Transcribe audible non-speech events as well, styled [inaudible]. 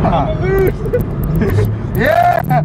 [laughs] yeah!